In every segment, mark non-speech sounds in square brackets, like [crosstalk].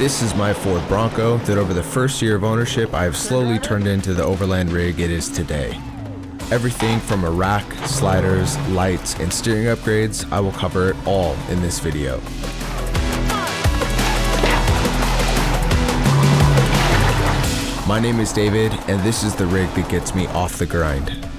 This is my Ford Bronco that over the first year of ownership I have slowly turned into the overland rig it is today. Everything from a rack, sliders, lights, and steering upgrades, I will cover it all in this video. My name is David, and this is the rig that gets me off the grind.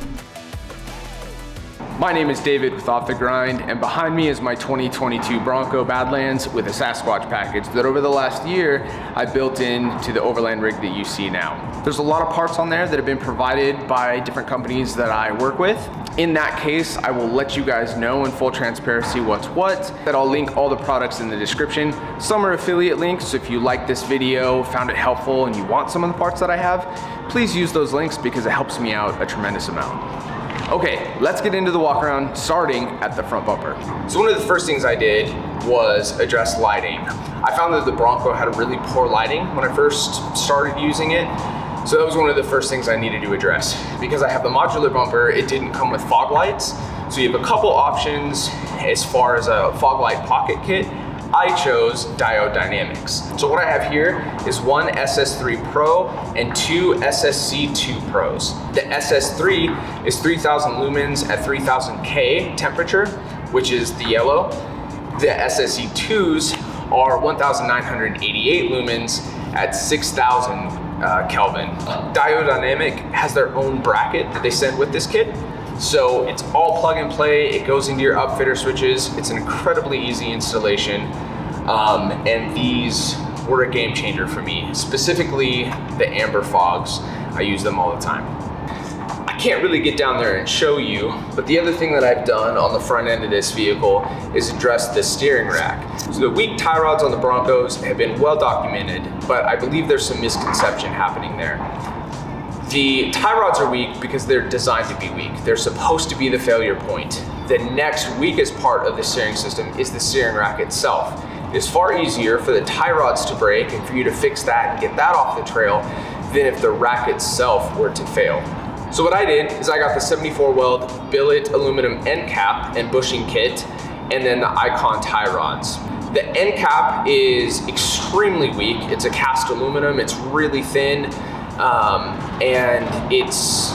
My name is David with Off the Grind, and behind me is my 2022 Bronco Badlands with a Sasquatch package that over the last year I built into the overland rig that you see now. There's a lot of parts on there that have been provided by different companies that I work with. In that case, I will let you guys know in full transparency what's what, that I'll link all the products in the description. Some are affiliate links, so if you like this video, found it helpful, and you want some of the parts that I have, please use those links because it helps me out a tremendous amount. Okay, let's get into the walk around starting at the front bumper. So one of the first things I did was address lighting. I found that the Bronco had really poor lighting when I first started using it. So that was one of the first things I needed to address. Because I have the modular bumper, it didn't come with fog lights. So you have a couple options as far as a fog light pocket kit I chose Diode Dynamics. So what I have here is one SS3 Pro and two SSC2 Pros. The SS3 is 3000 lumens at 3000 K temperature, which is the yellow. The SSC2s are 1988 lumens at 6000 uh, Kelvin. Diode Dynamic has their own bracket that they send with this kit. So it's all plug and play. It goes into your upfitter switches. It's an incredibly easy installation. Um, and these were a game changer for me, specifically the amber fogs. I use them all the time. I can't really get down there and show you, but the other thing that I've done on the front end of this vehicle is address the steering rack. So the weak tie rods on the Broncos have been well documented, but I believe there's some misconception happening there. The tie rods are weak because they're designed to be weak. They're supposed to be the failure point. The next weakest part of the steering system is the steering rack itself. It's far easier for the tie rods to break and for you to fix that and get that off the trail than if the rack itself were to fail. So what I did is I got the 74Weld billet aluminum end cap and bushing kit and then the Icon tie rods. The end cap is extremely weak. It's a cast aluminum, it's really thin, um, and it's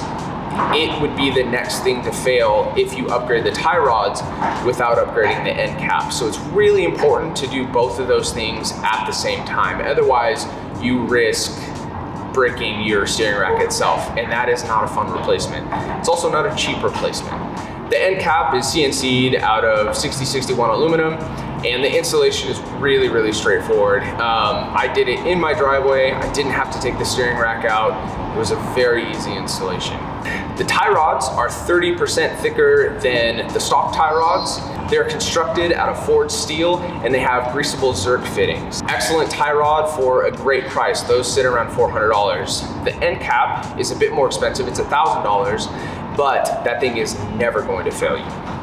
it would be the next thing to fail if you upgrade the tie rods without upgrading the end cap. So it's really important to do both of those things at the same time. Otherwise, you risk breaking your steering rack itself, and that is not a fun replacement. It's also not a cheap replacement. The end cap is CNC'd out of 6061 aluminum and the installation is really, really straightforward. Um, I did it in my driveway. I didn't have to take the steering rack out. It was a very easy installation. The tie rods are 30% thicker than the stock tie rods. They're constructed out of forged steel and they have greasable Zerk fittings. Excellent tie rod for a great price. Those sit around $400. The end cap is a bit more expensive. It's $1,000, but that thing is never going to fail you.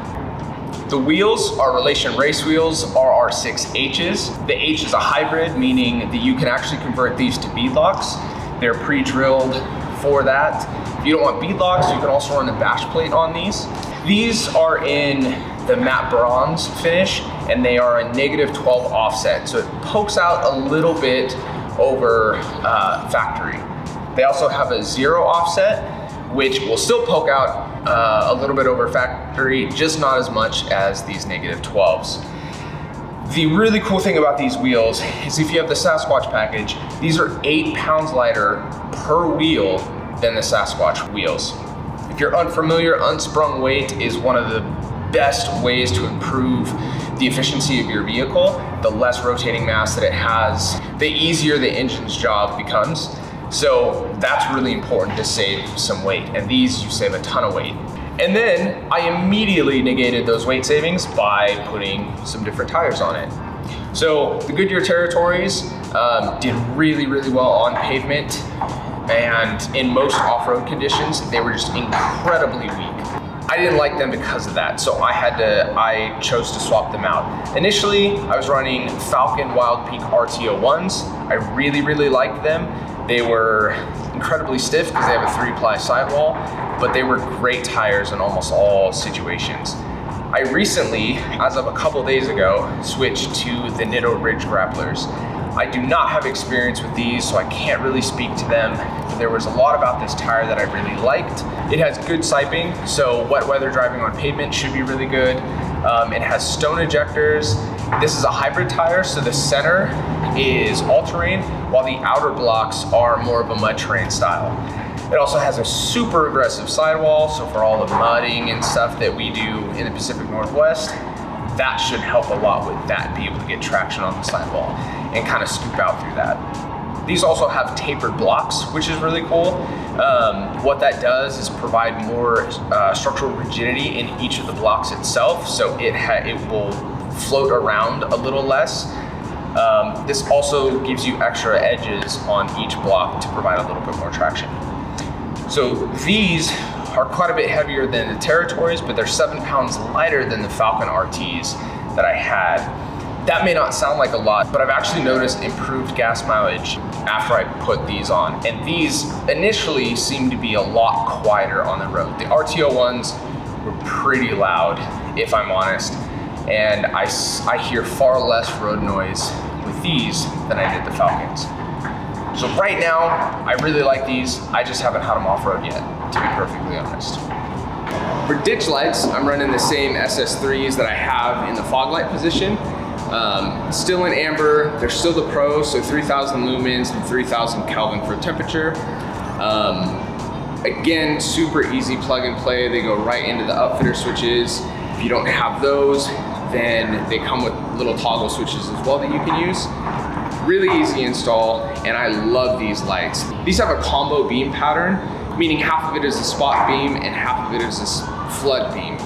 The wheels are Relation race wheels, are RR6Hs. The H is a hybrid, meaning that you can actually convert these to beadlocks. They're pre-drilled for that. If you don't want beadlocks, you can also run a bash plate on these. These are in the matte bronze finish and they are a negative 12 offset. So it pokes out a little bit over uh, factory. They also have a zero offset, which will still poke out uh, a little bit over factory, just not as much as these negative 12s. The really cool thing about these wheels is if you have the Sasquatch package, these are eight pounds lighter per wheel than the Sasquatch wheels. If you're unfamiliar, unsprung weight is one of the best ways to improve the efficiency of your vehicle. The less rotating mass that it has, the easier the engine's job becomes. So that's really important to save some weight. And these, you save a ton of weight. And then I immediately negated those weight savings by putting some different tires on it. So the Goodyear Territories um, did really, really well on pavement and in most off-road conditions, they were just incredibly weak. I didn't like them because of that, so I had to, I chose to swap them out. Initially, I was running Falken Wildpeak RT01s. I really, really liked them. They were incredibly stiff because they have a three-ply sidewall, but they were great tires in almost all situations. I recently, as of a couple days ago, switched to the Nitto Ridge Grapplers. I do not have experience with these, so I can't really speak to them. There was a lot about this tire that I really liked. It has good siping, so wet weather driving on pavement should be really good. Um, it has stone ejectors. This is a hybrid tire, so the center is all-terrain, while the outer blocks are more of a mud terrain style. It also has a super aggressive sidewall, so for all the mudding and stuff that we do in the Pacific Northwest, that should help a lot with that, be able to get traction on the sidewall and kind of scoop out through that. These also have tapered blocks, which is really cool. Um, what that does is provide more uh, structural rigidity in each of the blocks itself, so it, it will float around a little less. Um, this also gives you extra edges on each block to provide a little bit more traction. So these are quite a bit heavier than the Territories, but they're seven pounds lighter than the Falken RTs that I had. That may not sound like a lot, but I've actually noticed improved gas mileage after I put these on. And these initially seem to be a lot quieter on the road. The RTO ones were pretty loud, if I'm honest. And I, I hear far less road noise these than I did the Falkens. So right now, I really like these. I just haven't had them off-road yet, to be perfectly honest. For ditch lights, I'm running the same SS3s that I have in the fog light position. Um, still in amber, they're still the pro, so 3000 lumens and 3000 Kelvin for temperature. Um, again, super easy plug and play. They go right into the upfitter switches. If you don't have those, then they come with little toggle switches as well that you can use. Really easy install, and I love these lights. These have a combo beam pattern, meaning half of it is a spot beam and half of it is a flood beam.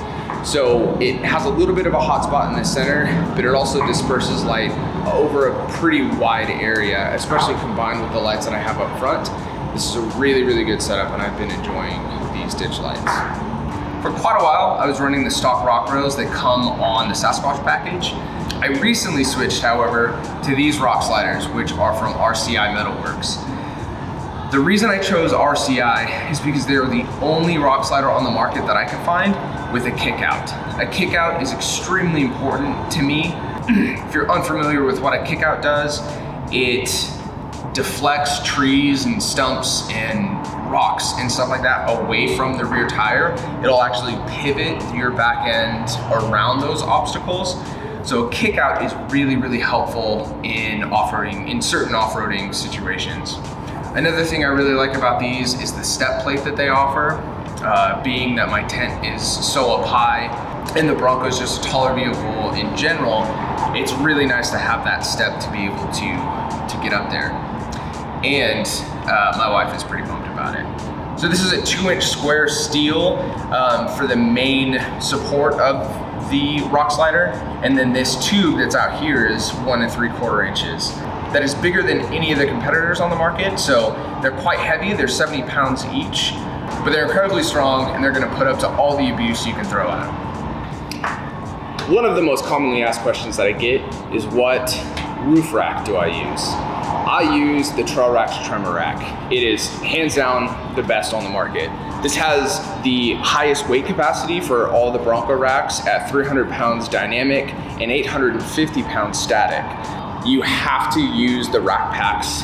So it has a little bit of a hot spot in the center, but it also disperses light over a pretty wide area, especially combined with the lights that I have up front. This is a really, really good setup and I've been enjoying these ditch lights. For quite a while, I was running the stock rock rails that come on the Sasquatch package. I recently switched, however, to these rock sliders, which are from RCI Metalworks. The reason I chose RCI is because they're the only rock slider on the market that I can find with a kickout. A kickout is extremely important to me. [clears throat] if you're unfamiliar with what a kickout does, it deflects trees and stumps and rocks and stuff like that away from the rear tire. It'll actually pivot your back end around those obstacles so kick out is really, really helpful in off-roading, in certain off-roading situations. Another thing I really like about these is the step plate that they offer. Uh, being that my tent is so up high and the Bronco is just a taller vehicle in general, it's really nice to have that step to be able to, to get up there. And uh, my wife is pretty pumped about it. So this is a two inch square steel um, for the main support of the rock slider, and then this tube that's out here is one and three quarter inches. That is bigger than any of the competitors on the market, so they're quite heavy, they're 70 pounds each, but they're incredibly strong and they're gonna put up to all the abuse you can throw at them. One of the most commonly asked questions that I get is what roof rack do I use? I use the TrailRax Tremor Rack. It is hands down the best on the market. This has the highest weight capacity for all the Bronco racks at 300 pounds dynamic and 850 pounds static. You have to use the rack packs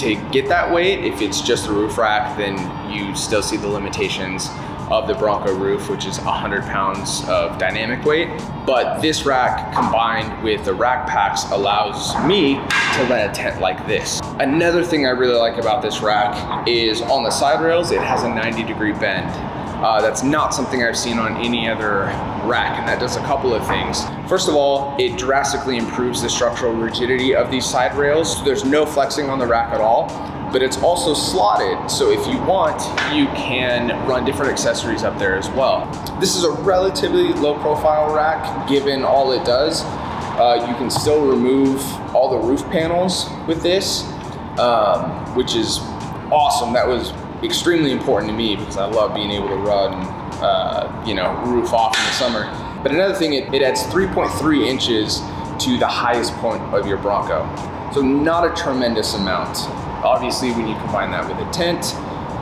to get that weight. If it's just the roof rack, then you still see the limitations of the Bronco roof, which is 100 pounds of dynamic weight. But this rack combined with the rack packs allows me to rent a tent like this. Another thing I really like about this rack is on the side rails, it has a 90 degree bend. Uh, that's not something I've seen on any other rack, and that does a couple of things. First of all, it drastically improves the structural rigidity of these side rails. There's no flexing on the rack at all but it's also slotted. So if you want, you can run different accessories up there as well. This is a relatively low profile rack given all it does. Uh, you can still remove all the roof panels with this, um, which is awesome. That was extremely important to me because I love being able to run, uh, you know, roof off in the summer. But another thing, it, it adds 3.3 inches to the highest point of your Bronco. So not a tremendous amount. Obviously, when you combine that with a tent,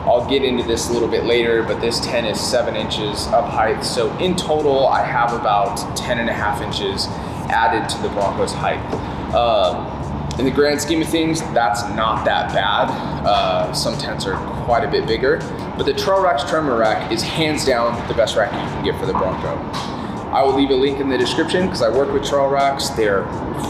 I'll get into this a little bit later, but this tent is seven inches of height. So in total, I have about 10 and a half inches added to the Bronco's height. Um, in the grand scheme of things, that's not that bad. Uh, some tents are quite a bit bigger, but the TrailRax Tremor Rack is hands down the best rack you can get for the Bronco. I will leave a link in the description because I work with TrailRax. They're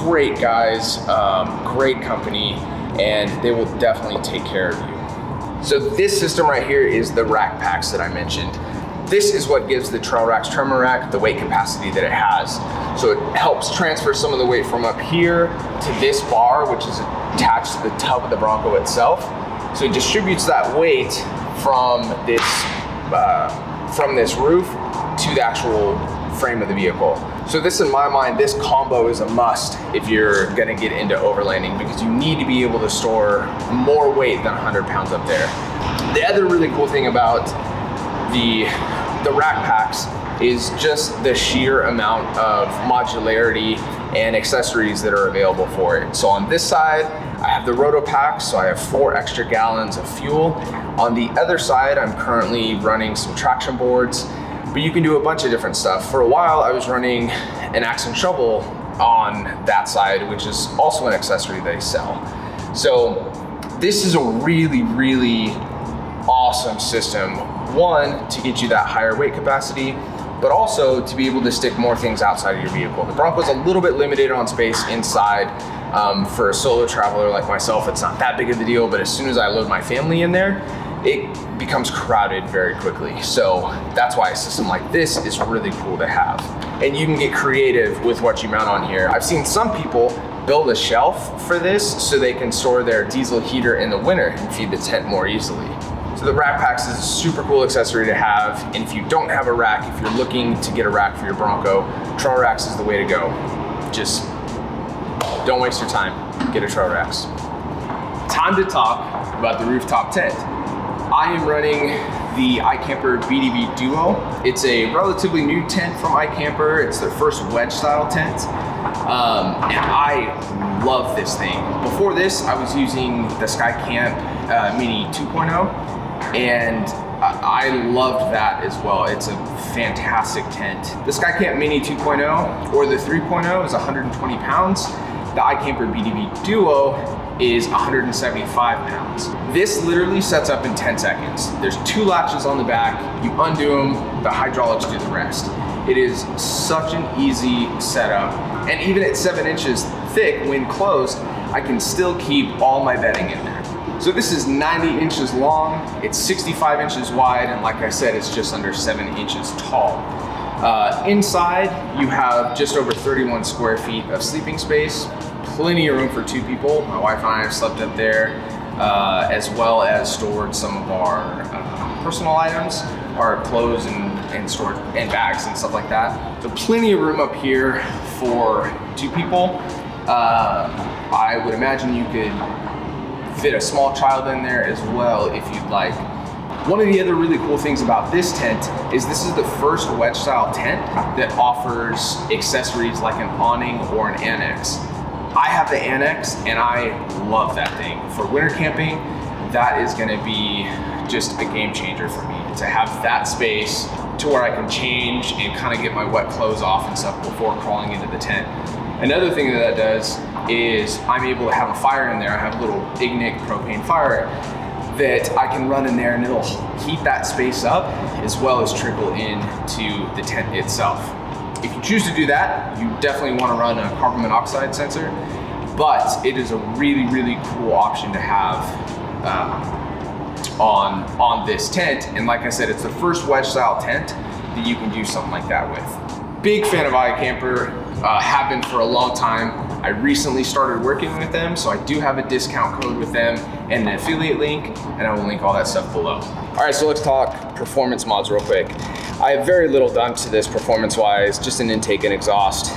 great guys, um, great company, and they will definitely take care of you. So this system right here is the rack packs that I mentioned. This is what gives the TrailRax Tremor Rack the weight capacity that it has. So it helps transfer some of the weight from up here to this bar, which is attached to the tub of the Bronco itself. So it distributes that weight from this uh, from this roof to the actual frame of the vehicle. So this, in my mind, this combo is a must if you're gonna get into overlanding because you need to be able to store more weight than 100 pounds up there. The other really cool thing about the, the rack packs is just the sheer amount of modularity and accessories that are available for it. So on this side, I have the Roto Pack, so I have four extra gallons of fuel. On the other side, I'm currently running some traction boards, but you can do a bunch of different stuff. For a while, I was running an axe and shovel on that side, which is also an accessory they sell. So this is a really, really awesome system. One, to get you that higher weight capacity, but also to be able to stick more things outside of your vehicle. The Bronco's a little bit limited on space inside. Um, for a solo traveler like myself, it's not that big of a deal, but as soon as I load my family in there, it becomes crowded very quickly. So that's why a system like this is really cool to have. And you can get creative with what you mount on here. I've seen some people build a shelf for this so they can store their diesel heater in the winter and feed the tent more easily. So the rack packs is a super cool accessory to have. And if you don't have a rack, if you're looking to get a rack for your Bronco, TrailRax is the way to go. Just don't waste your time, get a TrailRax. Time to talk about the rooftop tent. I am running the iKamper BDV Duo. It's a relatively new tent from iKamper. It's their first wedge style tent. Um, and I love this thing. Before this, I was using the Skycamp uh, Mini 2.0 and I loved that as well. It's a fantastic tent. The Skycamp Mini 2.0 or the 3.0 is 120 pounds. The iKamper BDV Duo is 175 pounds. This literally sets up in 10 seconds. There's two latches on the back, you undo them, the hydraulics do the rest. It is such an easy setup. And even at seven inches thick, when closed, I can still keep all my bedding in there. So this is 90 inches long, it's 65 inches wide, and like I said, it's just under seven inches tall. Uh, inside, you have just over 31 square feet of sleeping space, plenty of room for two people. My wife and I have slept up there, uh, as well as stored some of our uh, personal items, our clothes and, and stored and bags and stuff like that. So plenty of room up here for two people. Uh, I would imagine you could fit a small child in there as well if you'd like. One of the other really cool things about this tent is this is the first wedge style tent that offers accessories like an awning or an annex. I have the annex and I love that thing. For winter camping, that is gonna be just a game changer for me to have that space to where I can change and kind of get my wet clothes off and stuff before crawling into the tent. Another thing that that does is I'm able to have a fire in there. I have a little Ignik propane fire that I can run in there and it'll heat that space up as well as trickle into the tent itself. If you choose to do that, you definitely want to run a carbon monoxide sensor, but it is a really, really cool option to have uh, on, on this tent. And like I said, it's the first wedge style tent that you can do something like that with. Big fan of iKamper, uh, have been for a long time. I recently started working with them, so I do have a discount code with them and an affiliate link, and I will link all that stuff below. All right, so let's talk performance mods real quick. I have very little done to this performance-wise, just an intake and exhaust.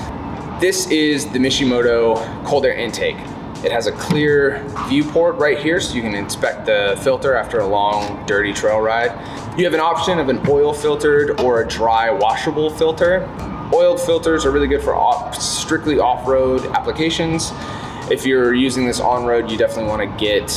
This is the Mishimoto cold air intake. It has a clear viewport right here so you can inspect the filter after a long, dirty trail ride. You have an option of an oil filtered or a dry washable filter. Oiled filters are really good for off, strictly off-road applications. If you're using this on-road, you definitely wanna get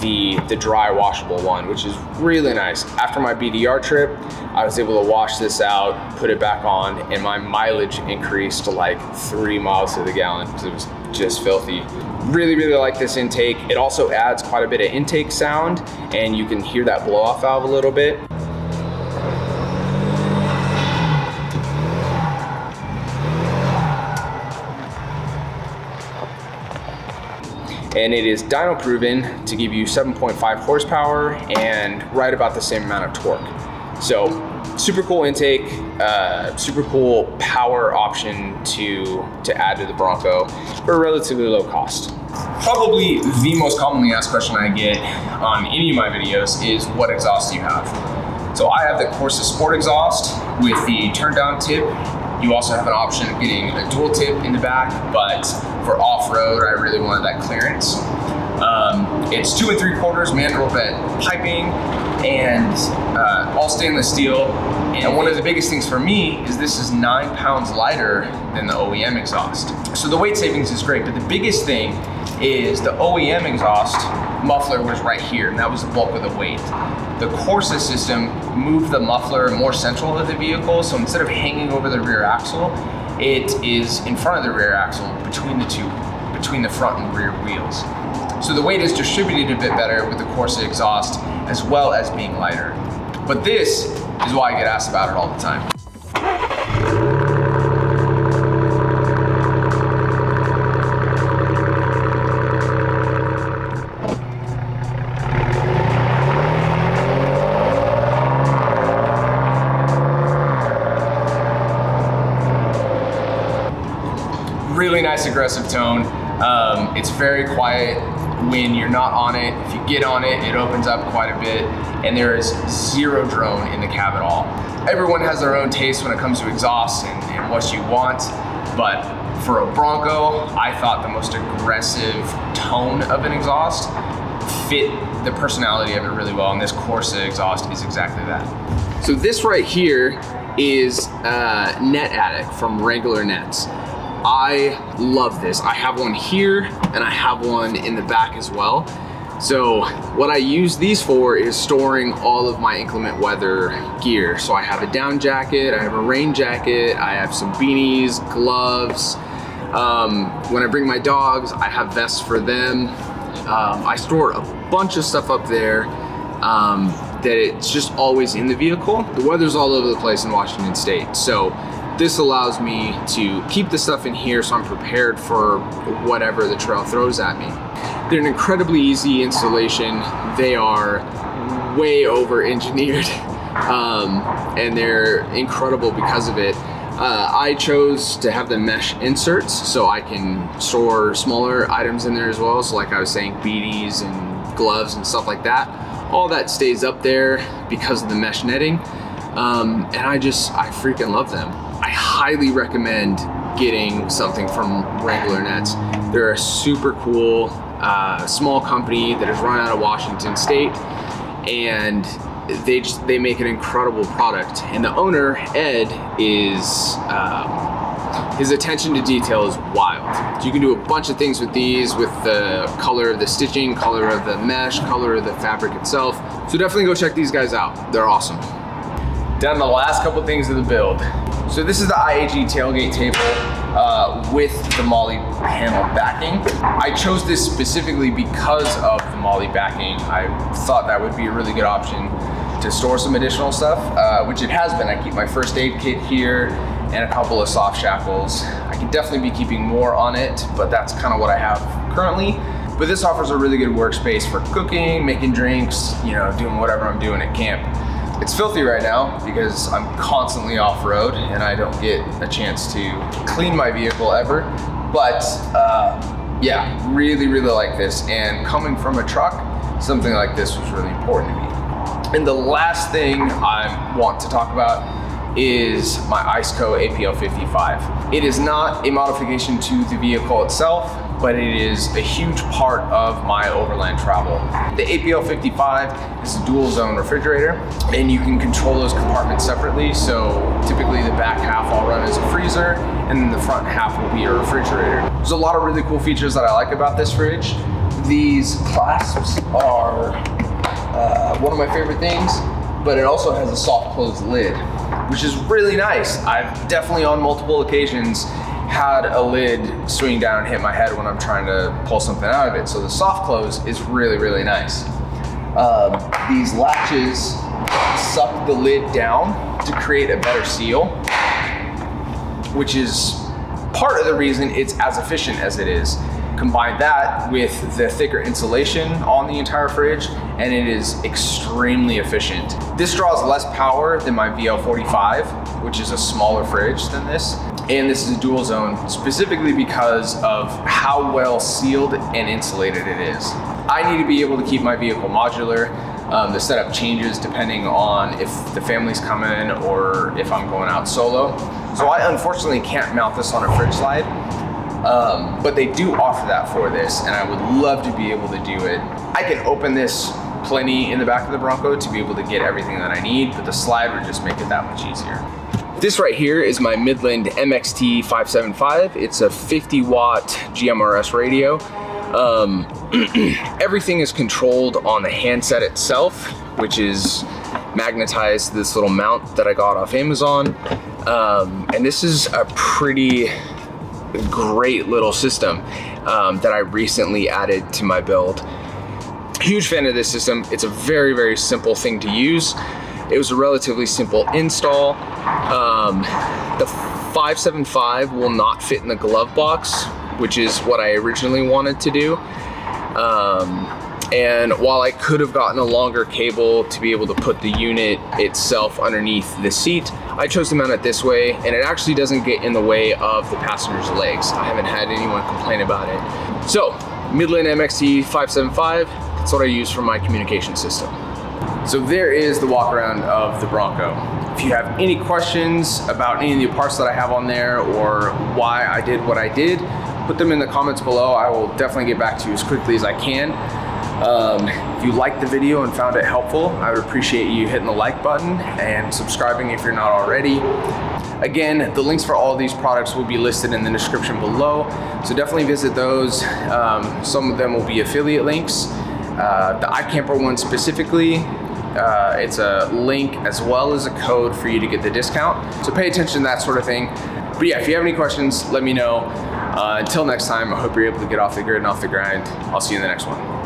the, the dry washable one, which is really nice. After my BDR trip, I was able to wash this out, put it back on, and my mileage increased to like three miles to the gallon because it was just filthy. Really, really like this intake. It also adds quite a bit of intake sound and you can hear that blow off valve a little bit. And it is dyno proven to give you 7.5 horsepower and right about the same amount of torque. So super cool intake, uh, super cool power option to, to add to the Bronco for a relatively low cost. Probably the most commonly asked question I get on any of my videos is what exhaust do you have? So I have the Corsa Sport exhaust with the turn down tip. You also have an option of getting a dual tip in the back, but for off-road, I really wanted that clearance. Um, it's two and three quarters mandrel bent piping and uh, all stainless steel. And one of the biggest things for me is this is nine pounds lighter than the OEM exhaust. So the weight savings is great, but the biggest thing is the OEM exhaust muffler was right here, and that was the bulk of the weight. The Corsa system moved the muffler more central to the vehicle, so instead of hanging over the rear axle, it is in front of the rear axle between the two, between the front and rear wheels. So the weight is distributed a bit better with the Corsa exhaust as well as being lighter. But this is why I get asked about it all the time. Nice aggressive tone. Um, it's very quiet when you're not on it. If you get on it, it opens up quite a bit and there is zero drone in the cab at all. Everyone has their own taste when it comes to exhaust and, and what you want, but for a Bronco, I thought the most aggressive tone of an exhaust fit the personality of it really well, and this Corsa exhaust is exactly that. So this right here is uh, Net Attic from Raingler Nets. I love this. I have one here and I have one in the back as well. So what I use these for is storing all of my inclement weather gear. So I have a down jacket, I have a rain jacket, I have some beanies, gloves. Um, when I bring my dogs, I have vests for them. Um, I store a bunch of stuff up there um, that it's just always in the vehicle. The weather's all over the place in Washington State. So this allows me to keep the stuff in here so I'm prepared for whatever the trail throws at me. They're an incredibly easy installation. They are way over engineered [laughs] um, and they're incredible because of it. Uh, I chose to have the mesh inserts so I can store smaller items in there as well. So like I was saying, beadies and gloves and stuff like that. All that stays up there because of the mesh netting. Um, and I just, I freaking love them. I highly recommend getting something from Raingler Nets. They're a super cool uh, small company that is run out of Washington State, and they just they make an incredible product. And the owner Ed is. Um, his attention to detail is wild. You can do a bunch of things with these with the color of the stitching, color of the mesh, color of the fabric itself. So definitely go check these guys out. They're awesome. Down the last couple things of the build. So this is the IAG tailgate table uh, with the MOLLE panel backing. I chose this specifically because of the MOLLE backing. I thought that would be a really good option to store some additional stuff, uh, which it has been. I keep my first aid kit here and a couple of soft shackles. I could definitely be keeping more on it, but that's kind of what I have currently. But this offers a really good workspace for cooking, making drinks, you know, doing whatever I'm doing at camp. It's filthy right now because I'm constantly off-road and I don't get a chance to clean my vehicle ever. But uh, yeah, really, really like this. And coming from a truck, something like this was really important to me. And the last thing I want to talk about is my Iceco APL 55. It is not a modification to the vehicle itself, but it is a huge part of my overland travel. The APL 55 is a dual zone refrigerator and you can control those compartments separately. So typically the back half I'll run as a freezer and then the front half will be a refrigerator. There's a lot of really cool features that I like about this fridge. These clasps are uh, one of my favorite things, but it also has a soft close lid, which is really nice. I've definitely on multiple occasions had a lid swing down and hit my head when I'm trying to pull something out of it. So the soft close is really, really nice. Um, these latches suck the lid down to create a better seal, which is part of the reason it's as efficient as it is. Combine that with the thicker insulation on the entire fridge and it is extremely efficient. This draws less power than my VL45, which is a smaller fridge than this. And this is a dual zone specifically because of how well sealed and insulated it is. I need to be able to keep my vehicle modular. Um, the setup changes depending on if the family's coming or if I'm going out solo. So I unfortunately can't mount this on a fridge slide. Um, but they do offer that for this, and I would love to be able to do it. I can open this plenty in the back of the Bronco to be able to get everything that I need, but the slide would just make it that much easier. This right here is my Midland MXT 575. It's a 50 watt GMRS radio. Um, [clears throat] everything is controlled on the handset itself, which is magnetized this little mount that I got off Amazon. Um, and this is a pretty great little system um, that I recently added to my build. Huge fan of this system. It's a very, very simple thing to use. It was a relatively simple install. Um, the 575 will not fit in the glove box, which is what I originally wanted to do. Um, and while I could have gotten a longer cable to be able to put the unit itself underneath the seat, I chose to mount it this way and it actually doesn't get in the way of the passenger's legs. I haven't had anyone complain about it. So, Midland MXT 575, that's what I use for my communication system. So there is the walk around of the Bronco. If you have any questions about any of the parts that I have on there or why I did what I did, put them in the comments below. I will definitely get back to you as quickly as I can. Um, if you liked the video and found it helpful, I would appreciate you hitting the like button and subscribing if you're not already. Again, the links for all these products will be listed in the description below, so definitely visit those. Um, some of them will be affiliate links. Uh, the iKamper one specifically, uh, it's a link as well as a code for you to get the discount. So pay attention to that sort of thing. But yeah, if you have any questions, let me know. Uh, until next time, I hope you're able to get off the grid and off the grind. I'll see you in the next one.